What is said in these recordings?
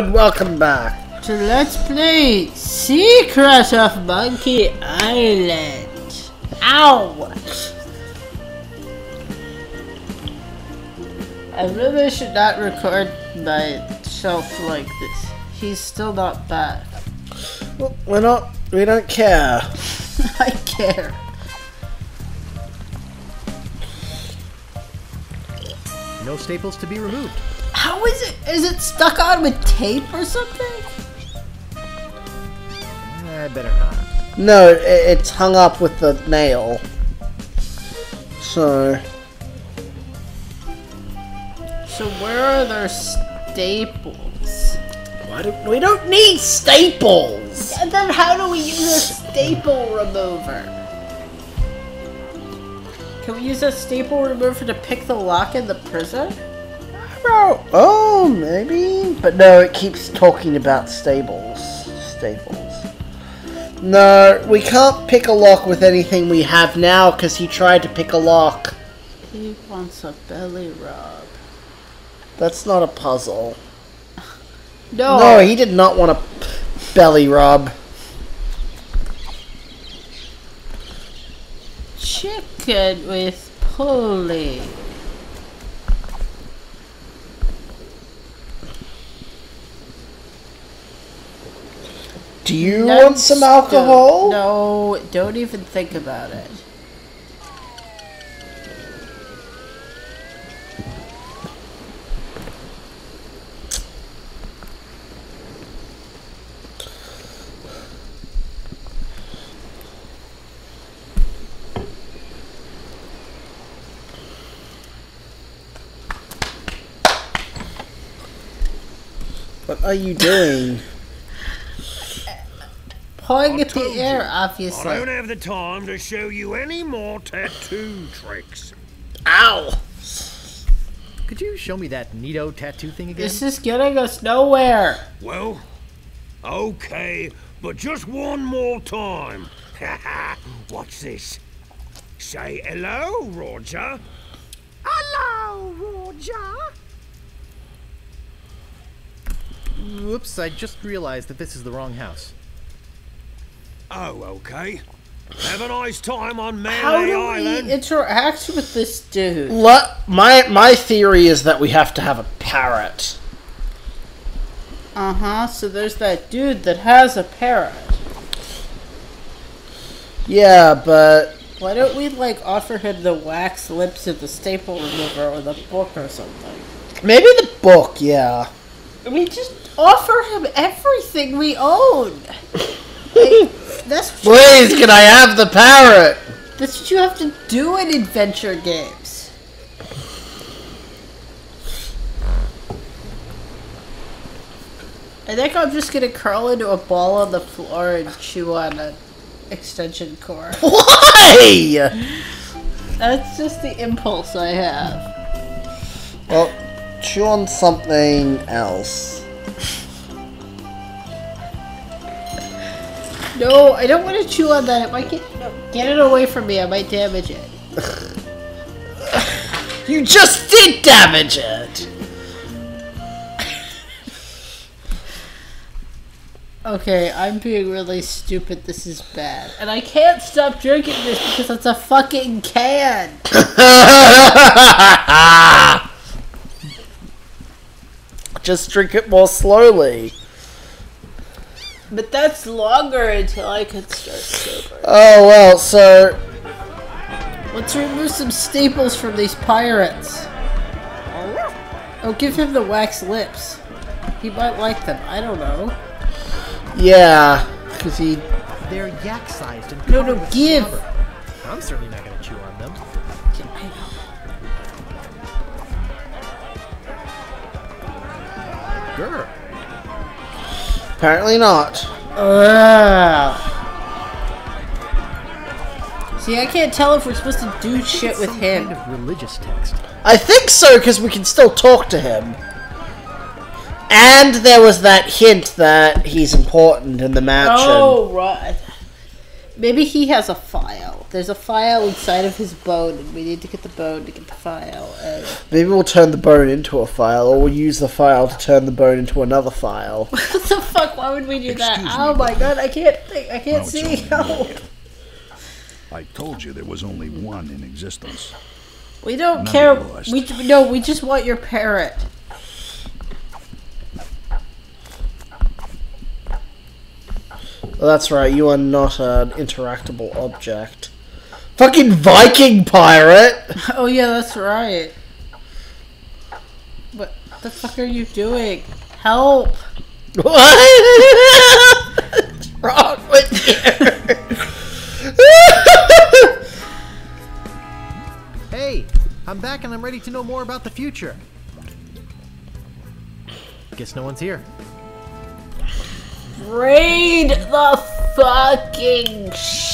and welcome back. So let's play Secret of Monkey Island. Ow! I really should not record myself like this. He's still not back. Well, we're not. We don't care. I care. No staples to be removed. How is it? Is it stuck on with tape or something? Eh, I better not. No, it, it's hung up with the nail. So, So where are their staples? why do we don't need staples? And then how do we use a staple remover? Can we use a staple remover to pick the lock in the prison? Oh, oh, maybe. But no, it keeps talking about stables. Staples. No, we can't pick a lock with anything we have now because he tried to pick a lock. He wants a belly rub. That's not a puzzle. No. No, he did not want a belly rub. Chicken with pulley. Do you No, want some alcohol? No, don't even think about it. What are you doing? Pawing I at the air, you, I don't have the time to show you any more tattoo tricks. Ow! Could you show me that Nito tattoo thing again? This is getting us nowhere. Well, okay, but just one more time. Watch this. Say hello, Roger. Hello, Roger. Whoops, I just realized that this is the wrong house. Oh, okay. Have a nice time on How do Island. we interact with this dude? Let, my my theory is that we have to have a parrot. Uh huh. So there's that dude that has a parrot. Yeah, but Why don't we like offer him the wax lips of the staple remover or the book or something? maybe the book. Yeah. We just offer him everything we own. Like, that's what, Please, can I have the parrot? that's what you have to do in adventure games. I think I'm just gonna curl into a ball on the floor and chew on an extension cord. Why? That's just the impulse I have. Well, chew on something else. No, I don't want to chew on that. It might get no, get it away from me. I might damage it. You just did damage it. Okay, I'm being really stupid. This is bad, and I can't stop drinking this because it's a fucking can. just drink it more slowly. But that's longer until I can start sober. Oh well, sir. Let's remove some staples from these pirates. Oh, give him the wax lips. He might like them. I don't know. yeah, because he They're yak-sized and No, no, give. slobber. I'm certainly not gonna chew on them. Grr. Apparently not. Ugh. See, I can't tell if we're supposed to do shit with Some him. kind of religious text. I think so because we can still talk to him. And there was that hint that he's important in the mansion. Oh, right. maybe he has a file. There's a file inside of his bone, and we need to get the bone to get the file. And Maybe we'll turn the bone into a file, or we'll use the file to turn the bone into another file. what the fuck? Why would we do that? Excuse Oh my god, I can't think. I can't Now see. only I told you there was only one in existence. We don't None care. We no. We just want your parrot. Well, that's right, you are not an interactable object. Fucking Viking pirate! Oh yeah, that's right. What the fuck are you doing? Help! What? What's wrong with you? Hey, I'm back and I'm ready to know more about the future. Guess no one's here. Raid the fucking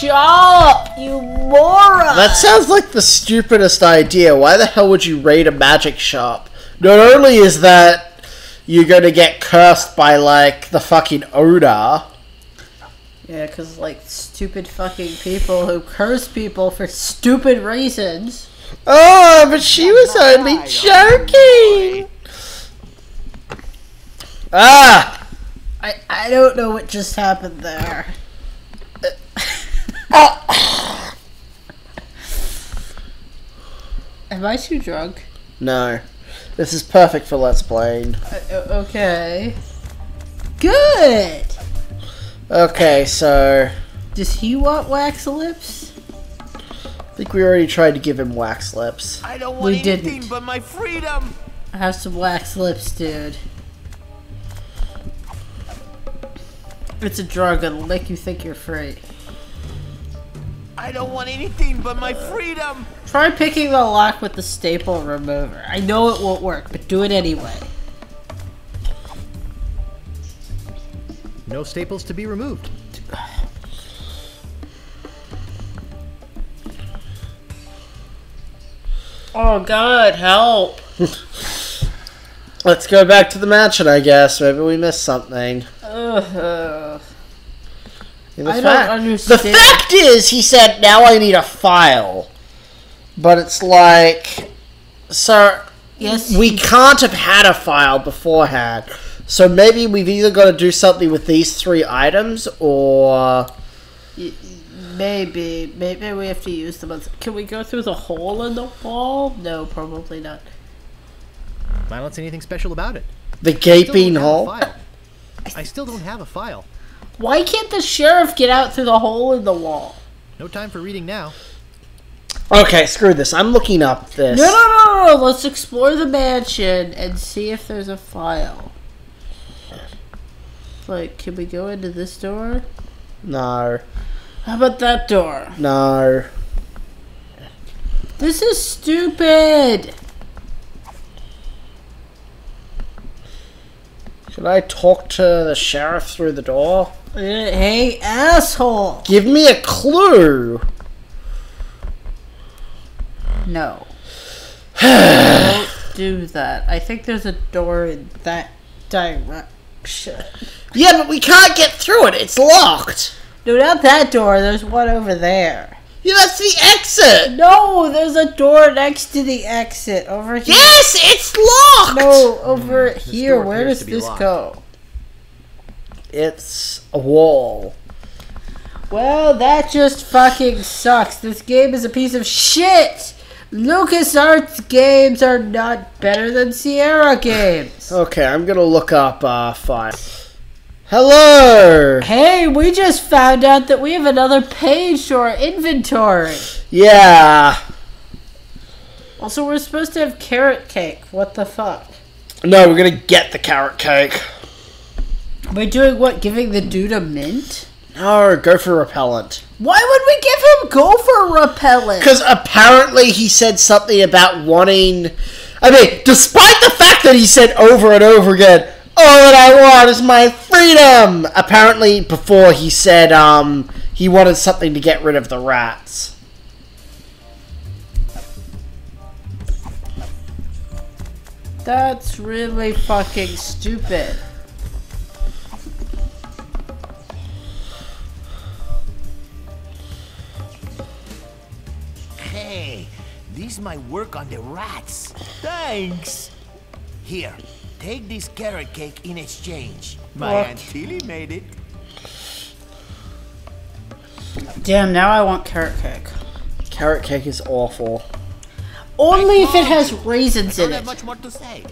shop, you moron! that sounds like the stupidest idea. Why the hell would you raid a magic shop? Not only is that you're gonna get cursed by, like, the fucking Oda. Yeah, because like stupid fucking people who curse people for stupid reasons. Oh, but she was only joking! Ah! I I don't know what just happened there. Am I too drunk? No. This is perfect for Let's Playing. Uh, okay. Good. Okay, so Does he want wax lips? I think we already tried to give him wax lips. I don't We anything didn't. but my freedom. I have some wax lips, dude. It's a drug that'll make you think you're free. I don't want anything but my freedom. Try picking the lock with the staple remover. I know it won't work, but do it anyway. No staples to be removed. Oh god, help! Let's go back to the mansion, I guess. Maybe we missed something. Ugh. The I don't fact- understand. The fact is, he said, now I need a file. But it's like, sir, Yes, we can't have had a file beforehand. So maybe we've either got to do something with these three items, or maybe. Maybe we have to use them. As, can we go through the hole in the wall? No, probably not. I don't see anything special about it. the gaping don't have a hole. file. I still don't have a file. Why can't the sheriff get out through the hole in the wall? No time for reading now. Okay, screw this. I'm looking up this. No, no, no, no, no. Let's explore the mansion and see if there's a file. Like, can we go into this door? No, How about that door? no. This is stupid. Can I talk to the sheriff through the door? Uh, Hey, asshole. Give me a clue. No. Don't do that. I think there's a door in that direction. Yeah, but we can't get through it. It's locked. No, not that door. There's one over there. Yeah, that's the exit. No, there's a door next to the exit over here. Yes, it's locked. No, over here. Where does this locked. go? It's a wall. Well, that just fucking sucks. This game is a piece of shit. LucasArts games are not better than Sierra games. Okay, I'm gonna look up uh file. Hello. Hey, we just found out that we have another page to our inventory. Yeah. Also, we're supposed to have carrot cake. What the fuck? No, we're gonna get the carrot cake. We're doing what? Giving the dude a mint? No, gopher repellent. Why would we give him gopher repellent? Because apparently he said something about wanting. I mean, despite the fact that he said over and over again, "All that I want is my freedom." Apparently, before he said um he wanted something to get rid of the rats. That's really fucking stupid. Makes my work on the rats. Thanks. Here, take this carrot cake in exchange. My What? Aunt Tilly made it. Damn, now I want carrot cake. Carrot cake is awful. Only if it has raisins Don't in have it. much more to say.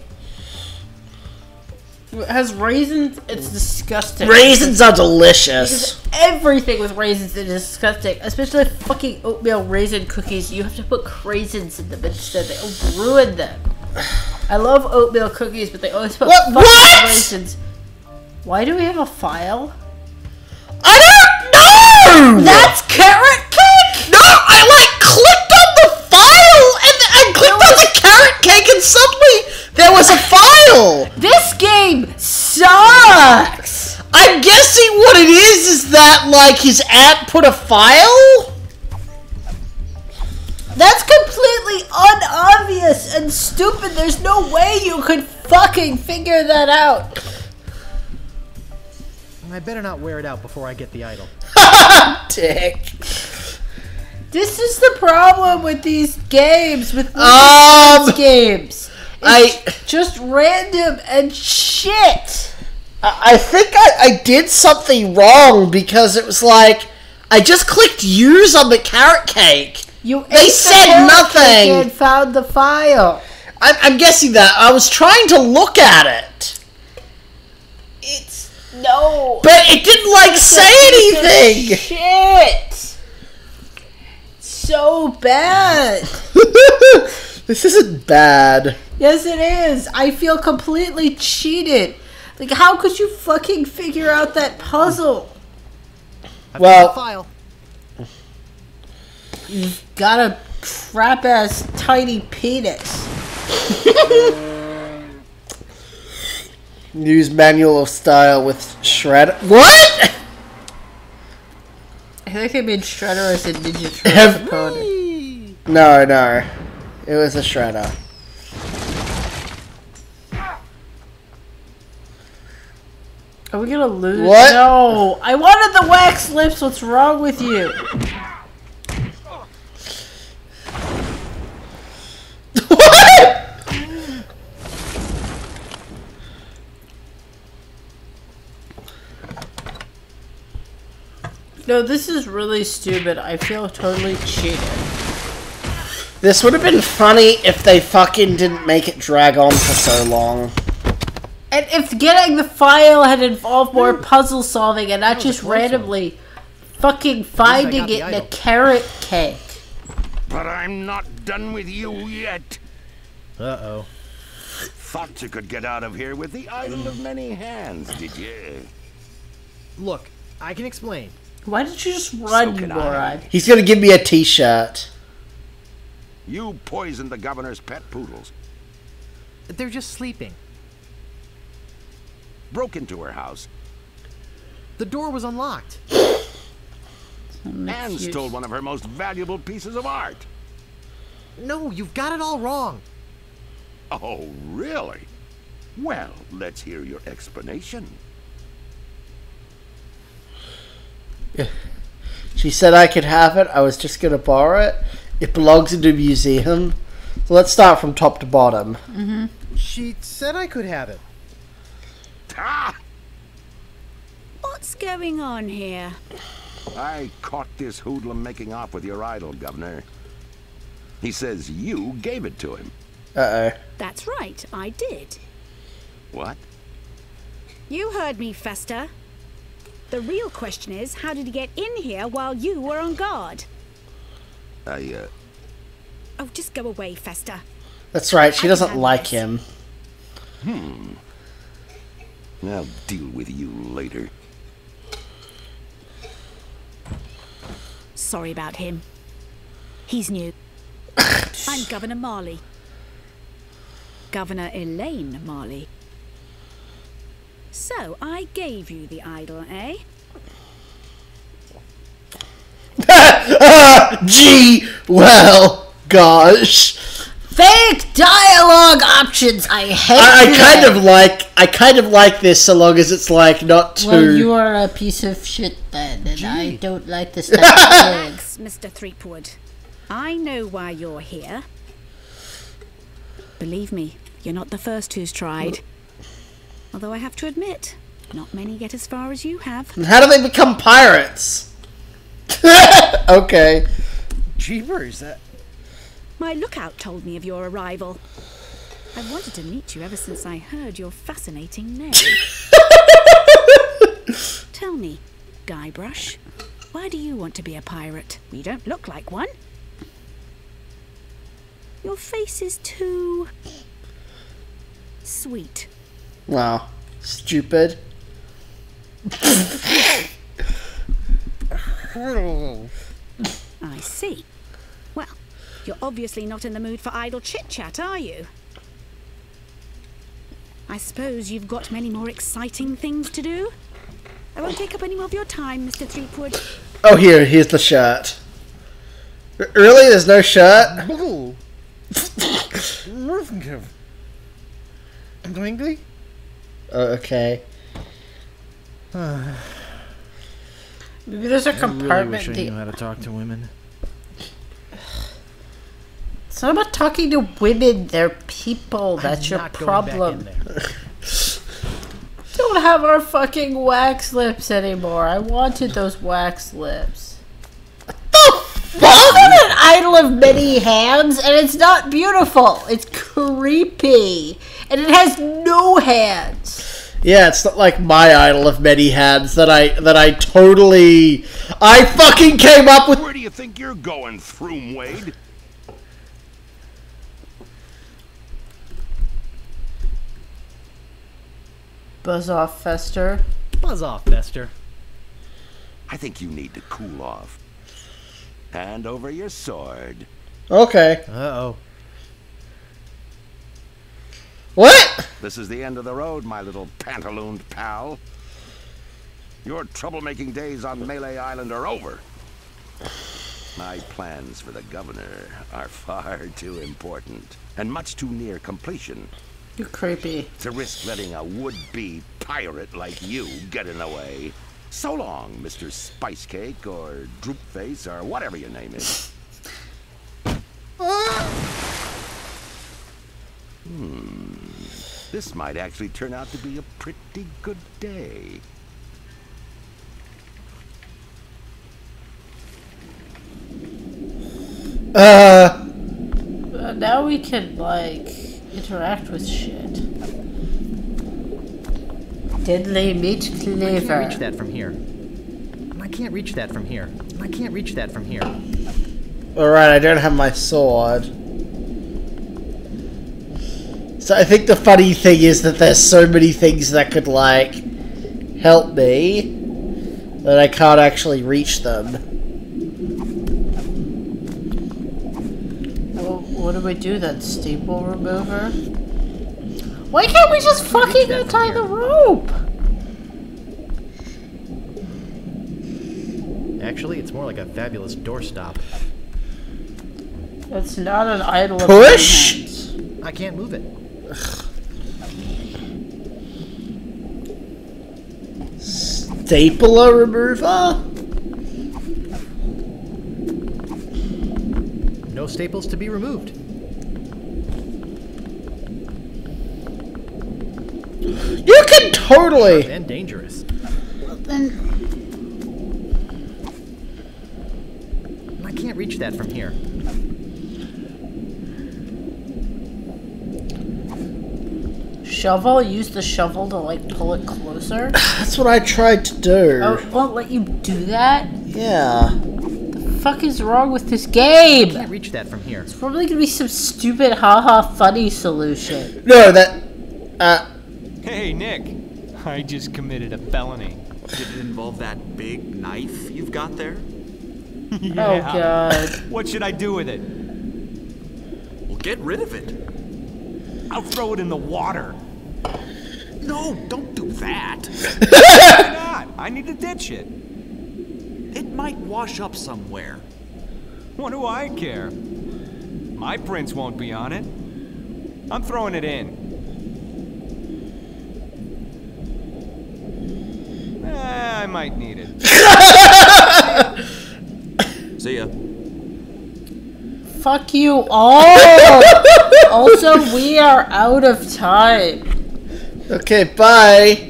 If it has raisins, it's mm. disgusting. Raisins are delicious. Because everything with raisins is disgusting. Especially fucking oatmeal raisin cookies. You have to put raisins in them instead. They'll ruin them. I love oatmeal cookies, but they always put What- fucking what? raisins. Why do we have a file? I don't know. That's carrot cake! no. I like clicked on the file and I clicked on the carrot cake and suddenly there was a file. This game sucks! I'm guessing what it is is that like his aunt put a file. That's completely unobvious and stupid. There's no way you could fucking figure that out. I better not wear it out before I get the idol. Dick. This is the problem with these games, with Um, these games. I Just random and shit. I I think I, I did something wrong because it was like I just clicked use on the carrot cake. You They the said carrot nothing. And found the file. I'm, I'm guessing that I was trying to look at it, It's no. but it didn't like say anything. Shit. So bad. this isn't bad. Yes, it is. I feel completely cheated. Like, how could you fucking figure out that puzzle? I've Well- got the file. Got a crap ass tiny penis. Use manual of style with shred. What? I think they made Shredder as a Ninja Have- opponent. No, no, it was a shredder. Are we gonna lose? What? No! I wanted the wax lips. What's wrong with you? what? No, this is really stupid. I feel totally cheated. This would have been funny if they fucking didn't make it drag on for so long. And if getting the file had involved more hmm. puzzle solving and not just randomly fucking finding it in a carrot cake. But I'm not done with you yet. Uh-oh. Thought you could get out of here with the Idol of many hands, did you? Look, I can explain. Why did you just run, you can I. moron? He's gonna give me a T-shirt. You poisoned the governor's pet poodles, They're just sleeping. Broke into her house, The door was unlocked. and stole one of her most valuable pieces of art. No, you've got it all wrong. Oh, really? Well, let's hear your explanation. She said I could have it. I was just gonna borrow it. It belongs in a museum. So let's start from top to bottom. Mm-hmm. She said I could have it. Ah! What's going on here? I caught this hoodlum making off with your idol, Governor. He says you gave it to him. Uh oh. That's right, I did. What? You heard me, Fester. The real question is, how did he get in here while you were on guard? I, uh, Oh, just go away, Fester. That's right. She I doesn't like handle him. I'll deal with you later. Sorry about him. He's new. I'm Governor Marley. Governor Elaine Marley. So, I gave you the idol, eh? Gee, well, gosh. Fake dialogue options. I hate. I, I kind of like. I kind of like this, so long as it's like not too. Well, you are a piece of shit then, and I don't like this type of thing. Thanks, Mr. Threepwood. I know why you're here. Believe me, you're not the first who's tried. Although I have to admit, not many get as far as you have. How do they become pirates? okay. Jeepers, that. My lookout told me of your arrival. I've wanted to meet you ever since I heard your fascinating name. Tell me, Guybrush, why do you want to be a pirate? You don't look like one. Your face is too sweet. Wow. Stupid. I see. Well, you're obviously not in the mood for idle chit chat, are you? I suppose you've got many more exciting things to do? I won't take up any more of your time, Mr. Threepwood. Oh, here. Here's the shirt. R- Really? There's no shirt? Glingly? Oh, okay. Maybe there's a I really compartment. wish I the- knew how to talk to women. It's not about talking to women. They're people. That's I'm your not going back in problem. there. Don't have our fucking wax lips anymore. I wanted those wax lips. It's not an idol of many hands, and it's not beautiful. It's creepy, and it has no hands. Yeah, it's not like my idol of many hands that I that I totally I fucking came up with Where do you think you're going, Threepwood? Buzz off, Fester. Buzz off, Fester. I think you need to cool off. Hand over your sword. Okay. Uh oh. What? This is the end of the road, my little pantalooned pal. Your troublemaking days on Melee Island are over. My plans for the governor are far too important and much too near completion You're creepy. to risk letting a would-be pirate like you get in the way. So long, Mr. Spice Cake or Droop Face or whatever your name is. Hmm. This might actually turn out to be a pretty good day. Uh Uh, now we can like interact with shit. Deadly meat cleaver. I can't reach that from here. I can't reach that from here. I can't reach that from here. Alright, I don't have my sword. So I think the funny thing is that there's so many things that could like help me that I can't actually reach them. Well, what do we do That Staple remover? Why can't we just fucking untie the rope? Actually, it's more like a fabulous doorstop. It's not an idol of Push? many. I can't move it. Stapler remover? No staples to be removed. You can totally. And dangerous. Well, Then I can't reach that from here. shovel. Use the shovel to like pull it closer. That's what I tried to do. Oh, it won't let you do that. Yeah. The fuck is wrong with this game? I can't reach that from here. It's probably gonna be some stupid haha funny solution. No, that. Uh, Hey, Nick. I just committed a felony. Did it involve that big knife you've got there? Oh god. What should I do with it? Well, get rid of it. I'll throw it in the water. No, don't do that. Why not? I need to ditch it. It might wash up somewhere. What do I care? My prints won't be on it. I'm throwing it in. Eh, Eh, I might need it. See ya. Fuck you all. also, we are out of time. Okay, bye.